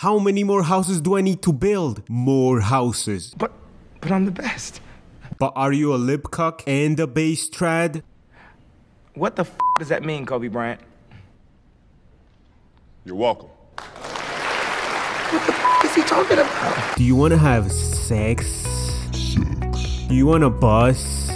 How many more houses do I need to build? More houses. But, but I'm the best. But are you a lip cuck and a bass trad? What the f does that mean, Kobe Bryant? You're welcome. What the f is he talking about? Do you wanna have sex? Sex. Do you wanna Bus.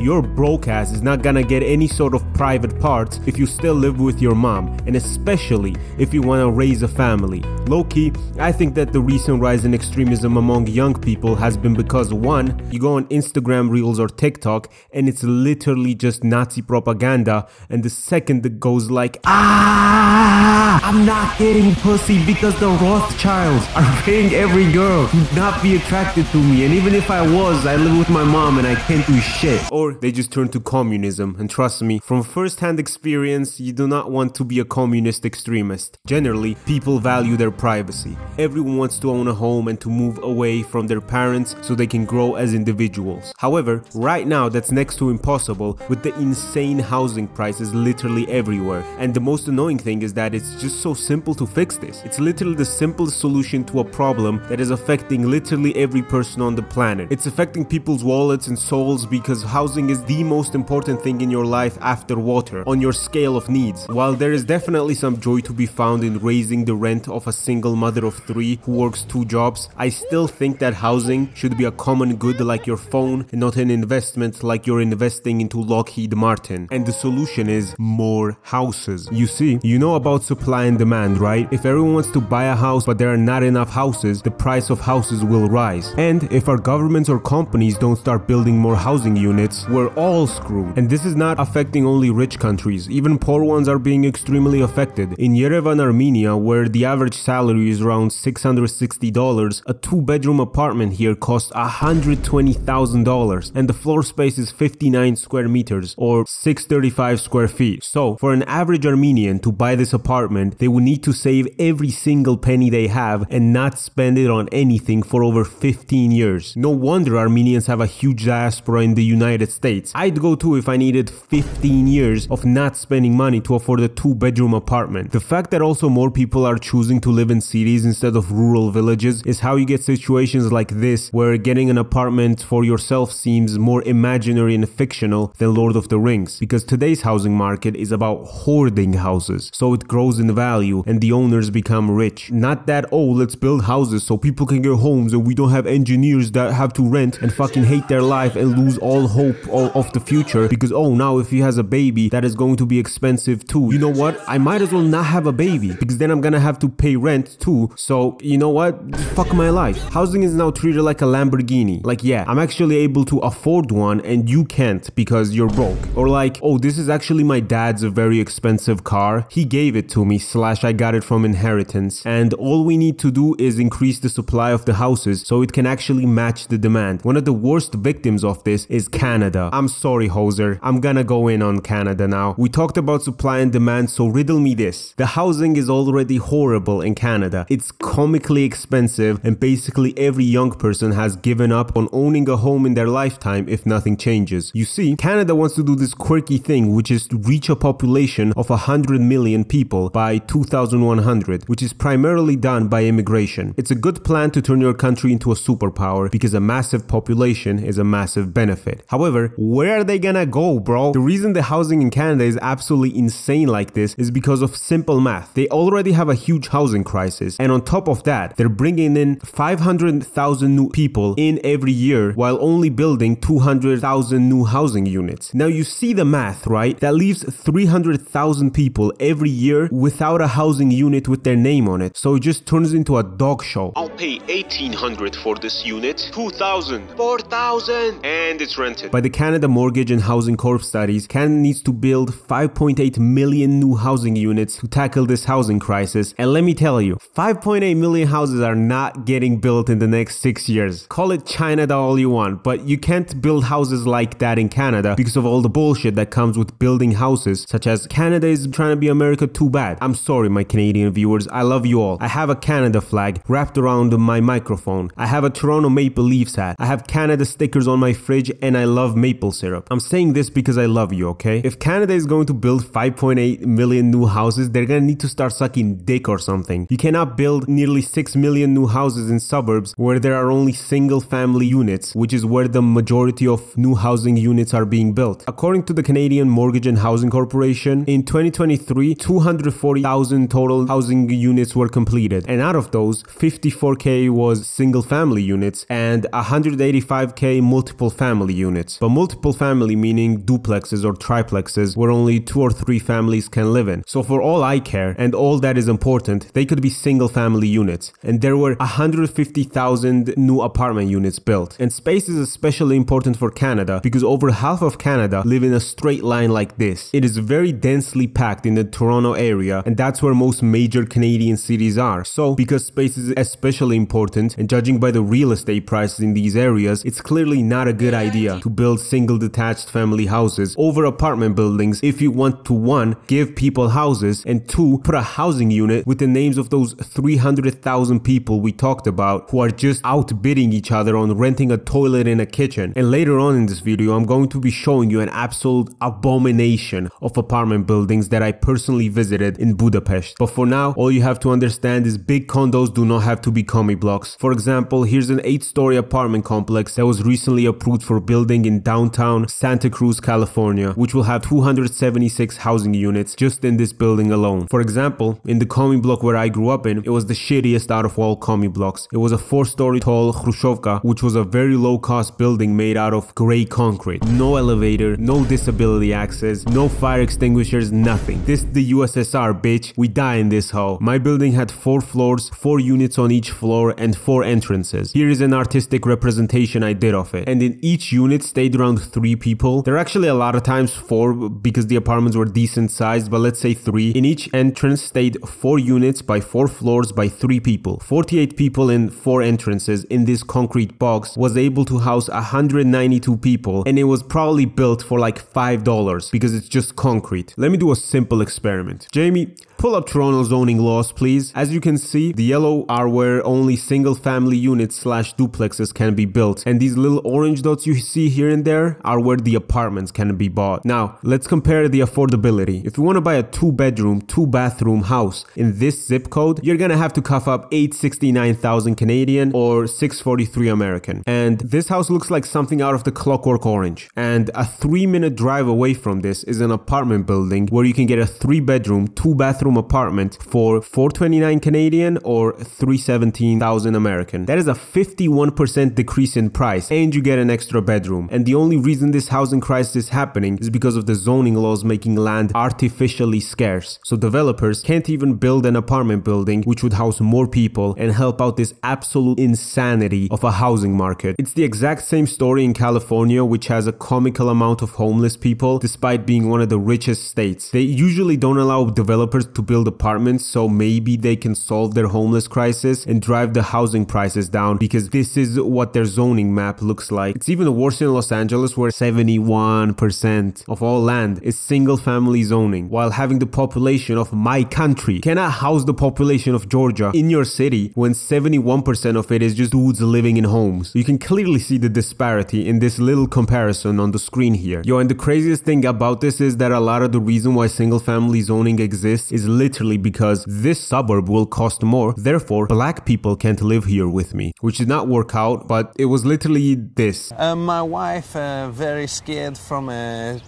Your broke ass is not gonna get any sort of private parts if you still live with your mom, and especially if you wanna raise a family. Low key, I think that the recent rise in extremism among young people has been because one, you go on Instagram Reels or TikTok and it's literally just Nazi propaganda, and the second it goes like, ah, I'm not getting pussy because the Rothschilds are paying every girl to not be attracted to me, and even if I was, I live with my mom and I can't do shit. Or they just turn to communism, and trust me, from first-hand experience, you do not want to be a communist extremist. Generally, people value their privacy. Everyone wants to own a home and to move away from their parents so they can grow as individuals. However, right now that's next to impossible with the insane housing prices literally everywhere. And the most annoying thing is that it's just so simple to fix this. It's literally the simplest solution to a problem that is affecting literally every person on the planet. It's affecting people's wallets and souls because housing housing is the most important thing in your life after water on your scale of needs. While there is definitely some joy to be found in raising the rent of a single mother of three who works two jobs, I still think that housing should be a common good like your phone not an investment like you're investing into Lockheed Martin. And the solution is more houses. You see, you know about supply and demand, right? If everyone wants to buy a house but there are not enough houses, the price of houses will rise. And if our governments or companies don't start building more housing units, we're all screwed. And this is not affecting only rich countries, even poor ones are being extremely affected. In Yerevan, Armenia, where the average salary is around $660, a two bedroom apartment here costs $120,000 and the floor space is 59 square meters or 635 square feet. So for an average Armenian to buy this apartment, they would need to save every single penny they have and not spend it on anything for over 15 years. No wonder Armenians have a huge diaspora in the United States. I'd go too if I needed 15 years of not spending money to afford a two bedroom apartment. The fact that also more people are choosing to live in cities instead of rural villages is how you get situations like this where getting an apartment for yourself seems more imaginary and fictional than Lord of the Rings because today's housing market is about hoarding houses so it grows in value and the owners become rich. Not that oh let's build houses so people can get homes and we don't have engineers that have to rent and fucking hate their life and lose all hope of the future because oh now if he has a baby that is going to be expensive too. You know what? I might as well not have a baby because then I'm gonna have to pay rent too. So you know what? Fuck my life. Housing is now treated like a Lamborghini. Like yeah, I'm actually able to afford one and you can't because you're broke. Or like oh this is actually my dad's a very expensive car. He gave it to me slash I got it from inheritance and all we need to do is increase the supply of the houses so it can actually match the demand. One of the worst victims of this is Canada. I'm sorry, Hoser. I'm gonna go in on Canada now. We talked about supply and demand, so riddle me this. The housing is already horrible in Canada. It's comically expensive, and basically every young person has given up on owning a home in their lifetime if nothing changes. You see, Canada wants to do this quirky thing, which is to reach a population of 100 million people by 2100, which is primarily done by immigration. It's a good plan to turn your country into a superpower because a massive population is a massive benefit. However, where are they gonna go, bro? The reason the housing in Canada is absolutely insane like this is because of simple math. They already have a huge housing crisis, and on top of that, they're bringing in 500,000 new people in every year while only building 200,000 new housing units. Now you see the math, right? That leaves 300,000 people every year without a housing unit with their name on it. So it just turns into a dog show. I'll pay 1800 for this unit, 2000, 4000, and it's rented. By the Canada Mortgage and Housing Corp studies, Canada needs to build 5.8 million new housing units to tackle this housing crisis. And let me tell you, 5.8 million houses are not getting built in the next six years. Call it China all you want, but you can't build houses like that in Canada because of all the bullshit that comes with building houses, such as Canada is trying to be America too bad. I'm sorry, my Canadian viewers, I love you all. I have a Canada flag wrapped around my microphone. I have a Toronto Maple Leafs hat. I have Canada stickers on my fridge and I love maple syrup. I'm saying this because I love you, okay? If Canada is going to build 5.8 million new houses, they're gonna need to start sucking dick or something. You cannot build nearly 6 million new houses in suburbs where there are only single family units, which is where the majority of new housing units are being built. According to the Canadian Mortgage and Housing Corporation, in 2023, 240,000 total housing units were completed, and out of those, 54k was single family units and 185k multiple family units. But multiple family meaning duplexes or triplexes where only two or three families can live in. So for all I care and all that is important, they could be single family units. And there were 150,000 new apartment units built. And space is especially important for Canada because over half of Canada live in a straight line like this. It is very densely packed in the Toronto area and that's where most major Canadian cities are. So because space is especially important and judging by the real estate prices in these areas, it's clearly not a good idea to build single detached family houses over apartment buildings if you want to one, give people houses and two, put a housing unit with the names of those 300,000 people we talked about who are just outbidding each other on renting a toilet and a kitchen. And later on in this video, I'm going to be showing you an absolute abomination of apartment buildings that I personally visited in Budapest. But for now, all you have to understand is big condos do not have to be commie blocks. For example, here's an 8-story apartment complex that was recently approved for building in downtown Santa Cruz, California, which will have 276 housing units just in this building alone. For example, in the commie block where I grew up in, it was the shittiest out of all commie blocks. It was a 4-story tall Khrushchevka, which was a very low-cost building made out of gray concrete. No elevator, no disability access, no fire extinguishers, nothing. This the USSR, bitch. We die in this hole. My building had 4 floors, 4 units on each floor, and 4 entrances. Here is an artistic representation I did of it. And in each unit stayed around 3 people. There are actually a lot of times 4 because the apartments were decent sized, but let's say 3. In each entrance stayed 4 units by 4 floors by 3 people. 48 people in 4 entrances in this concrete box was able to house 192 people and it was probably built for like $5 because it's just concrete. Let me do a simple experiment. Jamie, Pull up Toronto zoning laws, please. As you can see, the yellow are where only single family units slash duplexes can be built. And these little orange dots you see here and there are where the apartments can be bought. Now, let's compare the affordability. If you want to buy a two bedroom, two bathroom house in this zip code, you're gonna have to cough up 869,000 Canadian or 643 American. And this house looks like something out of the Clockwork Orange. And a three minute drive away from this is an apartment building where you can get a three bedroom, two bathroom apartment for 429 Canadian or 317,000 American. That is a 51% decrease in price and you get an extra bedroom. And the only reason this housing crisis is happening is because of the zoning laws making land artificially scarce. So developers can't even build an apartment building which would house more people and help out this absolute insanity of a housing market. It's the exact same story in California which has a comical amount of homeless people despite being one of the richest states. They usually don't allow developers to build apartments so maybe they can solve their homeless crisis and drive the housing prices down because this is what their zoning map looks like. It's even worse in Los Angeles where 71% of all land is single family zoning while having the population of my country cannot house the population of Georgia in your city when 71% of it is just dudes living in homes. You can clearly see the disparity in this little comparison on the screen here. Yo, and the craziest thing about this is that a lot of the reason why single family zoning exists is literally because this suburb will cost more, therefore black people can't live here with me, which did not work out, but it was literally this. Uh, my wife uh, very scared from a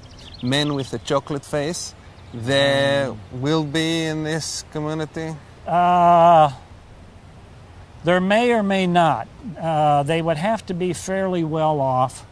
man with a chocolate face. There will be in this community. Uh, there may or may not. Uh, they would have to be fairly well off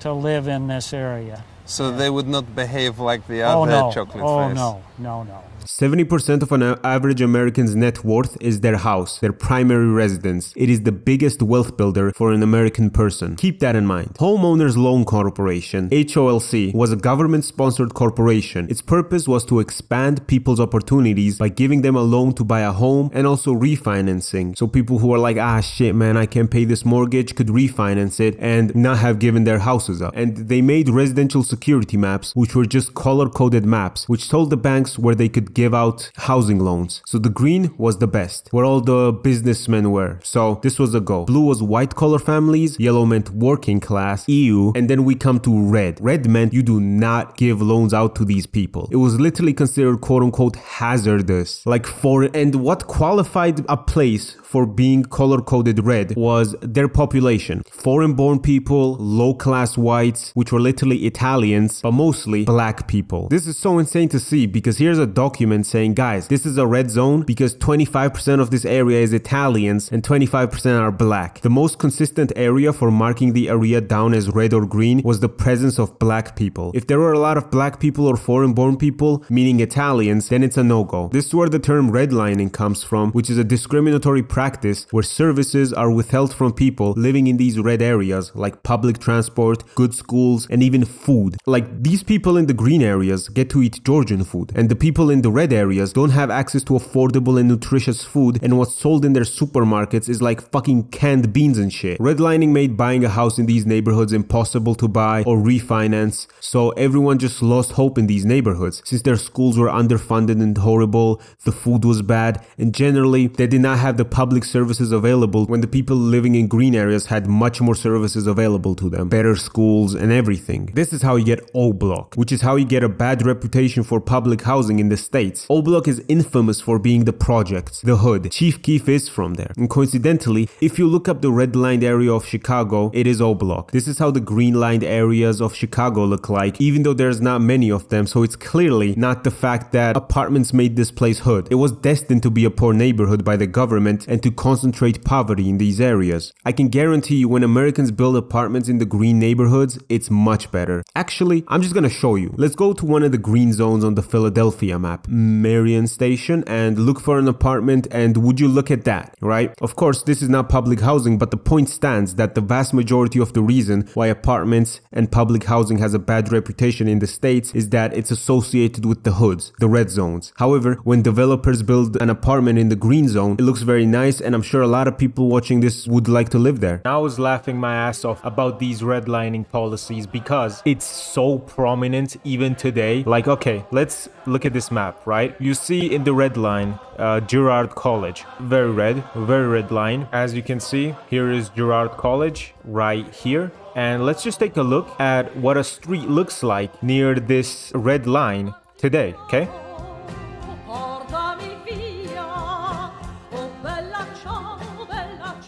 to live in this area. So they would not behave like the oh other no! chocolate oh face. no! No! No! 70% of an average American's net worth is their house, their primary residence. It is the biggest wealth builder for an American person. Keep that in mind. Homeowners Loan Corporation, HOLC, was a government sponsored corporation. Its purpose was to expand people's opportunities by giving them a loan to buy a home and also refinancing. So people who are like, ah shit man, I can't pay this mortgage could refinance it and not have given their houses up. And they made residential security maps, which were just color coded maps, which told the banks where they could give out housing loans. So the green was the best, where all the businessmen were. So this was a go. Blue was white collar families, yellow meant working class, EU, and then we come to red. Red meant you do not give loans out to these people. It was literally considered quote unquote hazardous, like foreign. And what qualified a place for being color coded red was their population. Foreign born people, low class whites, which were literally Italians, but mostly black people. This is so insane to see because here's a document saying, guys, this is a red zone because 25% of this area is Italians and 25% are black. The most consistent area for marking the area down as red or green was the presence of black people. If there were a lot of black people or foreign born people, meaning Italians, then it's a no go. This is where the term redlining comes from, which is a discriminatory practice practice where services are withheld from people living in these red areas like public transport, good schools, and even food. Like these people in the green areas get to eat Georgian food, and the people in the red areas don't have access to affordable and nutritious food, and what's sold in their supermarkets is like fucking canned beans and shit. Redlining made buying a house in these neighborhoods impossible to buy or refinance, so everyone just lost hope in these neighborhoods since their schools were underfunded and horrible, the food was bad, and generally they did not have the public services available when the people living in green areas had much more services available to them, better schools and everything. This is how you get O Block, which is how you get a bad reputation for public housing in the States. Is infamous for being the project, the hood. Chief Keef is from there. And coincidentally, if you look up the redlined area of Chicago, it is O Block. This is how the green lined areas of Chicago look like, even though there's not many of them, so it's clearly not the fact that apartments made this place hood. It was destined to be a poor neighborhood by the government and to concentrate poverty in these areas. I can guarantee you when Americans build apartments in the green neighborhoods, it's much better. Actually, I'm just gonna show you. Let's go to one of the green zones on the Philadelphia map, Merion Station, and look for an apartment and would you look at that, right? Of course, this is not public housing, but the point stands that the vast majority of the reason why apartments and public housing has a bad reputation in the States is that it's associated with the hoods, the red zones. However, when developers build an apartment in the green zone, it looks very nice and I'm sure a lot of people watching this would like to live there. I was laughing my ass off about these redlining policies because it's so prominent even today. Like, okay, let's look at this map, right? You see in the red line, uh, Girard College. Very red, very red line. As you can see, here is Girard College right here. And let's just take a look at what a street looks like near this red line today, okay?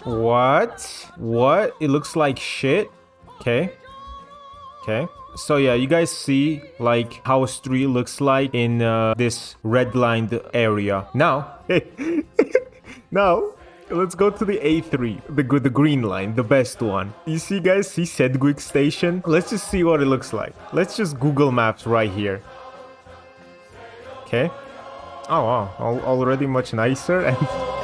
What? What? It looks like shit? Okay. Okay. So yeah, you guys see like how street looks like in uh, this red-lined area. Now, now, let's go to the A3, the the green line, the best one. You see guys, see Sedgwick Station? Let's just see what it looks like. Let's just Google Maps right here. Okay. Oh wow, already much nicer and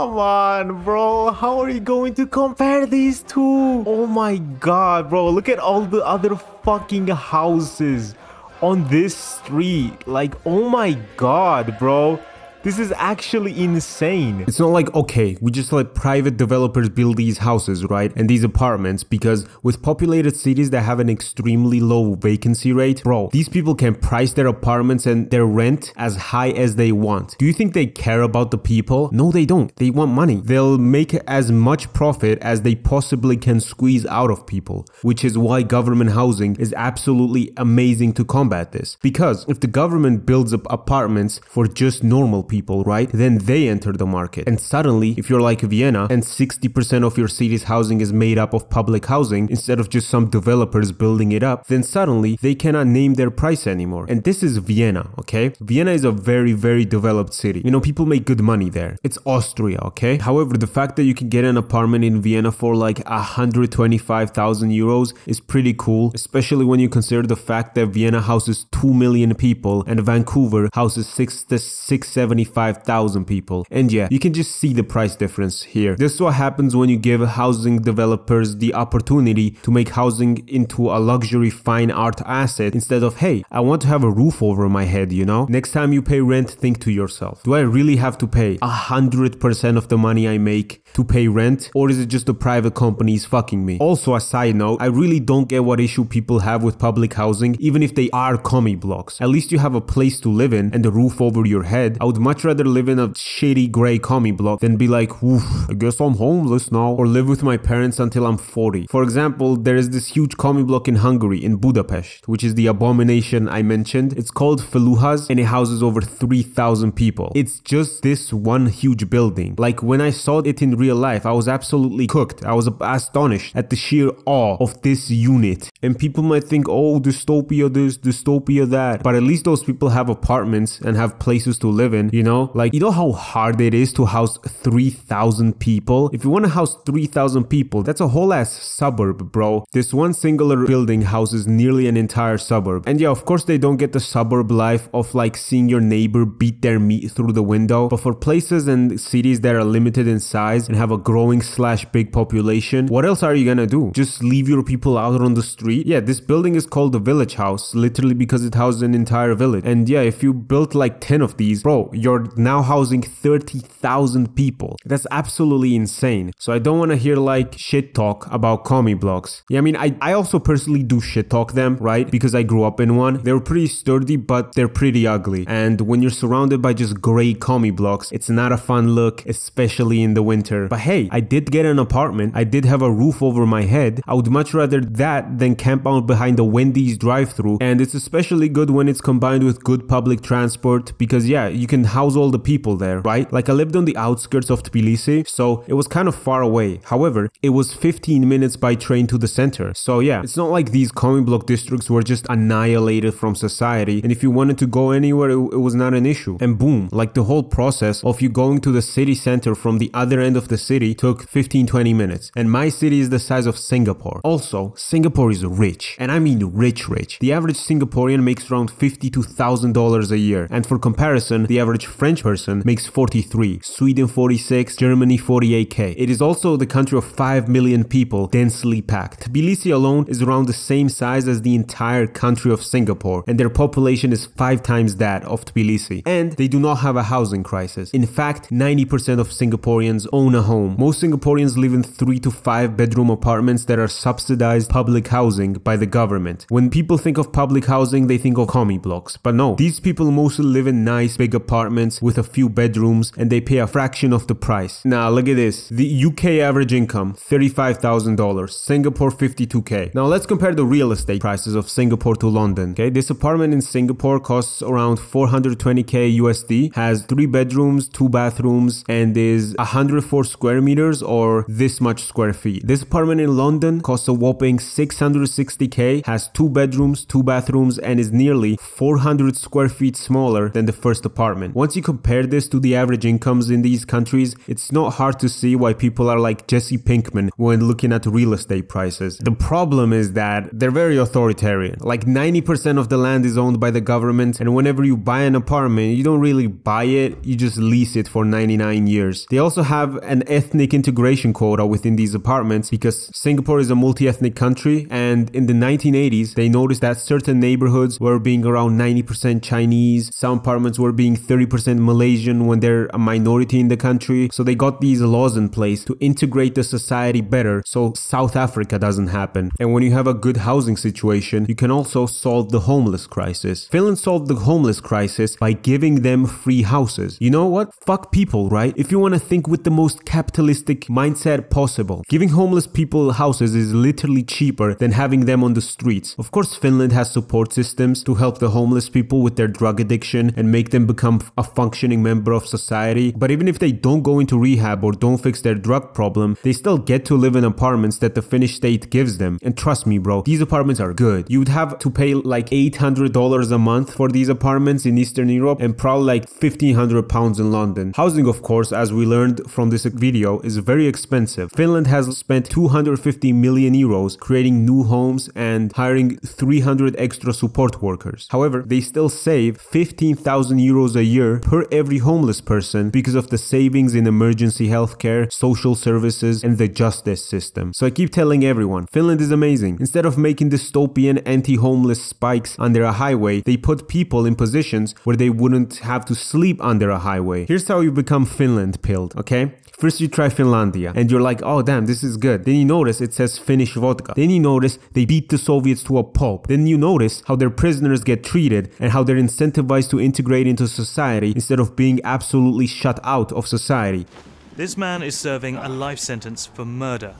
Come on, bro. How are you going to compare these two? Oh my god, bro. Look at all the other fucking houses on this street. Like, oh my god, bro. This is actually insane. It's not like, okay, we just let private developers build these houses, right? And these apartments, because with populated cities that have an extremely low vacancy rate, bro, these people can price their apartments and their rent as high as they want. Do you think they care about the people? No, they don't. They want money. They'll make as much profit as they possibly can squeeze out of people, which is why government housing is absolutely amazing to combat this. Because if the government builds up apartments for just normal people, right? Then they enter the market. And suddenly, if you're like Vienna and 60% of your city's housing is made up of public housing instead of just some developers building it up, then suddenly they cannot name their price anymore. And this is Vienna, okay? Vienna is a very, very developed city. You know, people make good money there. It's Austria, okay? However, the fact that you can get an apartment in Vienna for like 125,000 euros is pretty cool, especially when you consider the fact that Vienna houses 2 million people and Vancouver houses 6 to 670 25,000 people. And yeah, you can just see the price difference here. This is what happens when you give housing developers the opportunity to make housing into a luxury fine art asset instead of, hey, I want to have a roof over my head, you know? Next time you pay rent, think to yourself, do I really have to pay 100% of the money I make to pay rent or is it just the private companies fucking me? Also a side note, I really don't get what issue people have with public housing even if they are commie blocks. At least you have a place to live in and a roof over your head. I would much rather live in a shitty gray commie block than be like, oof, I guess I'm homeless now or live with my parents until I'm 40. For example, there is this huge commie block in Hungary in Budapest, which is the abomination I mentioned. It's called Faluház and it houses over 3,000 people. It's just this one huge building. Like when I saw it in real life, I was absolutely cooked. I was astonished at the sheer awe of this unit. And people might think, oh, dystopia this, dystopia that. But at least those people have apartments and have places to live in, you know? Like, you know how hard it is to house 3,000 people? If you want to house 3,000 people, that's a whole ass suburb, bro. This one singular building houses nearly an entire suburb. And yeah, of course, they don't get the suburb life of like seeing your neighbor beat their meat through the window. But for places and cities that are limited in size and have a growing slash big population, what else are you gonna do? Just leave your people out on the street? Yeah, this building is called the village house, literally because it houses an entire village. And yeah, if you built like 10 of these, bro, you're now housing 30,000 people. That's absolutely insane. So I don't wanna hear like shit talk about commie blocks. Yeah, I mean, I, I also personally do shit talk them, right? Because I grew up in one. They're pretty sturdy, but they're pretty ugly. And when you're surrounded by just gray commie blocks, it's not a fun look, especially in the winter. But hey, I did get an apartment. I did have a roof over my head. I would much rather that than camp out behind the Wendy's drive-through. And it's especially good when it's combined with good public transport because yeah, you can house all the people there, right? Like I lived on the outskirts of Tbilisi, so it was kind of far away. However, it was 15 minutes by train to the center. So yeah, it's not like these commie block districts were just annihilated from society. And if you wanted to go anywhere, it, it was not an issue. And boom, like the whole process of you going to the city center from the other end of the city took 15 20 minutes. And my city is the size of Singapore. Also, Singapore is rich, and I mean rich rich. The average Singaporean makes around $52,000 a year. And for comparison, the average French person makes 43, Sweden 46, Germany 48k. It is also the country of 5 million people densely packed. Tbilisi alone is around the same size as the entire country of Singapore, and their population is 5 times that of Tbilisi. And they do not have a housing crisis. In fact, 90% of Singaporeans own a home. Most Singaporeans live in 3 to 5 bedroom apartments that are subsidized public housing by the government. When people think of public housing, they think of commie blocks. But no, these people mostly live in nice big apartments with a few bedrooms and they pay a fraction of the price. Now look at this. The UK average income, $35,000. Singapore 52k. Now let's compare the real estate prices of Singapore to London. Okay, this apartment in Singapore costs around 420k USD, has 3 bedrooms, 2 bathrooms and is 104 square meters or this much square feet. This apartment in London costs a whopping 660k, has 2 bedrooms, 2 bathrooms and is nearly 400 square feet smaller than the first apartment. Once you compare this to the average incomes in these countries, it's not hard to see why people are like Jesse Pinkman when looking at real estate prices. The problem is that they're very authoritarian. Like 90% of the land is owned by the government and whenever you buy an apartment, you don't really buy it, you just lease it for 99 years. They also have an ethnic integration quota within these apartments because Singapore is a multi-ethnic country and in the 1980s they noticed that certain neighborhoods were being around 90% Chinese, some apartments were being 30% Malaysian when they're a minority in the country. So they got these laws in place to integrate the society better so South Africa doesn't happen. And when you have a good housing situation, you can also solve the homeless crisis. Finland solved the homeless crisis by giving them free houses. You know what? Fuck people, right? If you want to think with the most capitalistic mindset possible, giving homeless people houses is literally cheaper than having them on the streets. Of course, Finland has support systems to help the homeless people with their drug addiction and make them become a functioning member of society. But even if they don't go into rehab or don't fix their drug problem, they still get to live in apartments that the Finnish state gives them. And trust me, bro, these apartments are good. You would have to pay like $800 a month for these apartments in Eastern Europe and probably like 1500 pounds in London. Housing, of course, as we learned from this video, is very expensive. Finland has spent 250 million euros creating new homes and hiring 300 extra support workers. However, they still save 15,000 euros a year per every homeless person because of the savings in emergency healthcare, social services, and the justice system. So I keep telling everyone, Finland is amazing. Instead of making dystopian anti-homeless spikes under a highway, they put people in positions where they wouldn't have to sleep under a highway. Here's how you become Finland pilled, okay? First you try Finlandia and you're like, oh damn, this is good. Then you notice it says Finnish vodka. Then you notice they beat the Soviets to a pulp. Then you notice how their prisoners get treated and how they're incentivized to integrate into society instead of being absolutely shut out of society. This man is serving a life sentence for murder.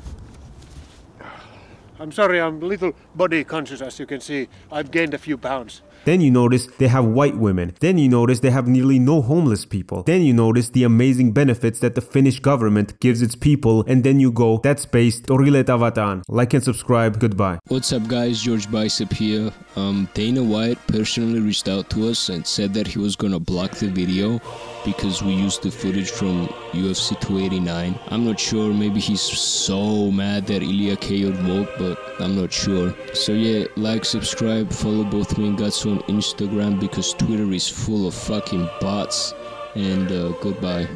I'm sorry, I'm a little body conscious as you can see. I've gained a few pounds. Then you notice they have white women. Then you notice they have nearly no homeless people. Then you notice the amazing benefits that the Finnish government gives its people. And then you go, that's based Tavataan. Like and subscribe. Goodbye. What's up guys, George Bicep here. Um, Dana White personally reached out to us and said that he was gonna block the video because we used the footage from UFC 289. I'm not sure, maybe he's so mad that Ilya KO'd but I'm not sure. So yeah, like, subscribe, follow both me and Gattsu on Instagram because Twitter is full of fucking bots. And uh, goodbye.